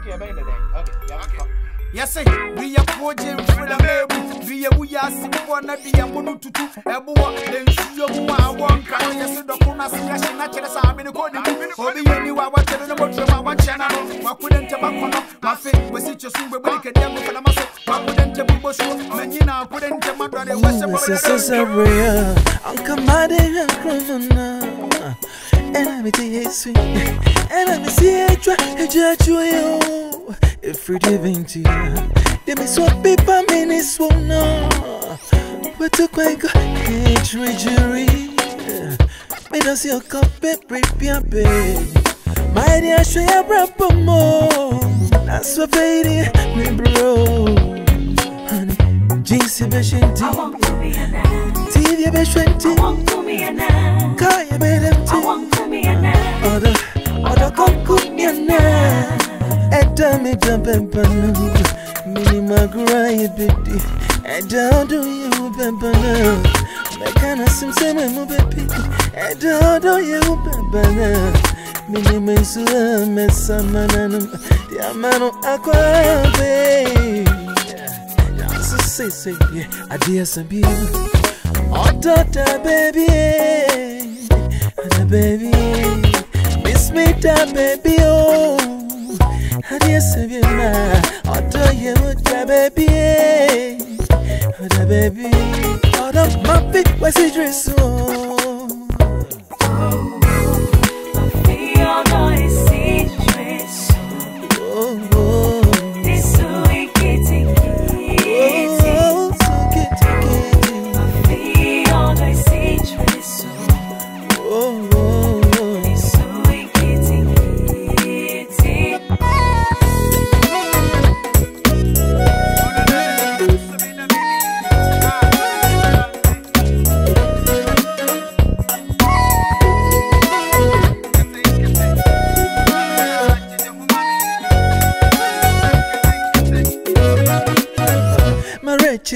Okay, I made it then. Okay, yeah. Okay. Yes, sir. We are poaching for the baby. We are we are sick for not the amount to do. Ebuwa, then you are one kind. Yes, the Kuna Siashi, not just a minute. Obi, you are what you're about to one channel. What couldn't tell my face was it just super break a demo for the muscle. What couldn't tell people so many now couldn't tell my brother. What's Every day, Vinci, they may ela paper minutes, won't know. But to quite good, it's jury. Me don't see your cup, prepare, Me My dear, show your proper more. That's what baby, me bro. Honey, Jinxie, Beshinti. I want to be a man baby shwenty kaya bere mti oda oda kokunyana ẹ̀dá mi jẹbẹ bẹnu mini magura ye bidi ẹ̀dá ọdún yewu bẹbẹ náà mẹkànnà simsẹ mẹmú bẹbí ẹ̀dá ọdún yewu bẹbẹ náà mini mẹsùlẹ mẹsàmánánú diamanu akwa bẹẹ yansi sẹsẹ yẹ adiẹ sẹbi. Dota baby, Dota baby, miss me da baby oh. Hadiye sevinme, Dota ye Dota baby, Dota baby. Dota mafi wesi oh.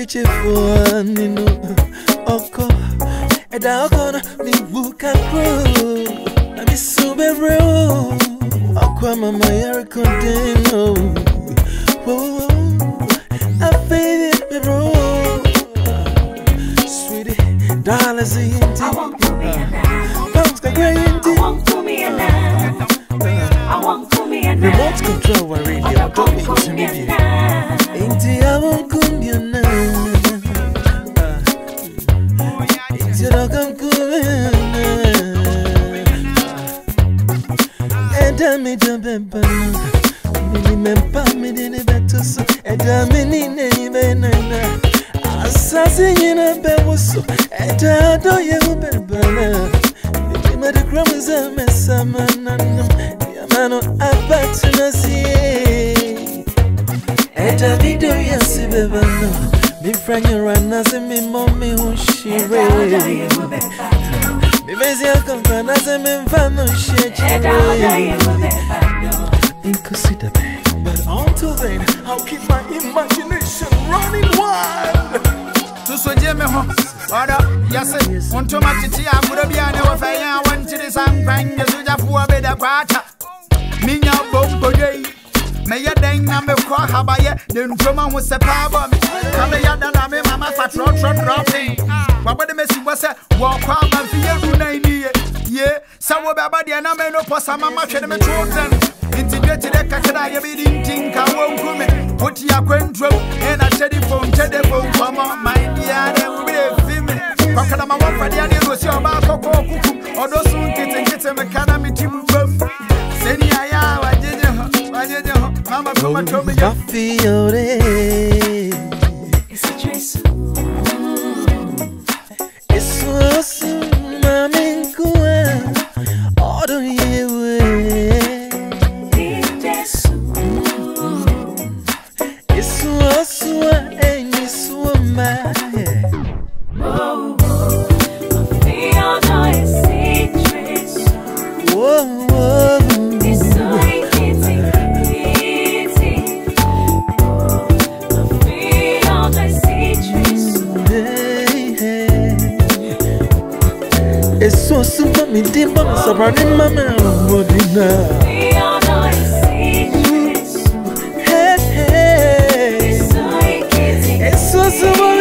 Marechiche for ninu oko Eda oko na mi buka kro Na mi sube bro Okwa mama yari kondeno Whoa, I feel it me bro Sweetie, dollars in Pounds ka gray inti Remote control radio Don't Inti I won't come Mi jambe bana Mini mempa mi dini beto so Eda mi ni ne ibe nana Asasi yina be wuso Eda do ye ube bana Mini me de kromuza mesa mananam Yamano abatu na siye Eda video yasi bebano Mi franya rana se mi mommy ushire Mi bezi akampa na se mi me But until then I'll keep my imagination running wild Susu Jimmy ho. Oda, yes, Montoma Titi, Abudabiana, Wafaya, one to the San Pang, Suja Fua Beda Quata. Minya Bombo Day. May ya dang number kwa habaye, then Droma was a power. Come ya da me, Mamma Fatro dropping. What would the message was a walk out and fear Runa Ye, some of Babadi and I may know for some much and me children. wobɛtire kakra a ntinka wɔnkume wote akwantwam ɛna hyɛde fom kyɛde fom fama madeɛ ne mmerɛ fi me. Kɔkrama wɔmfadeɛ ne ɛgosi ɔbaa kɔkɔɔ kukum ɔdɔ so mama foma tɔ So super me dim bum sabrani mama wabina Hey hey It's so super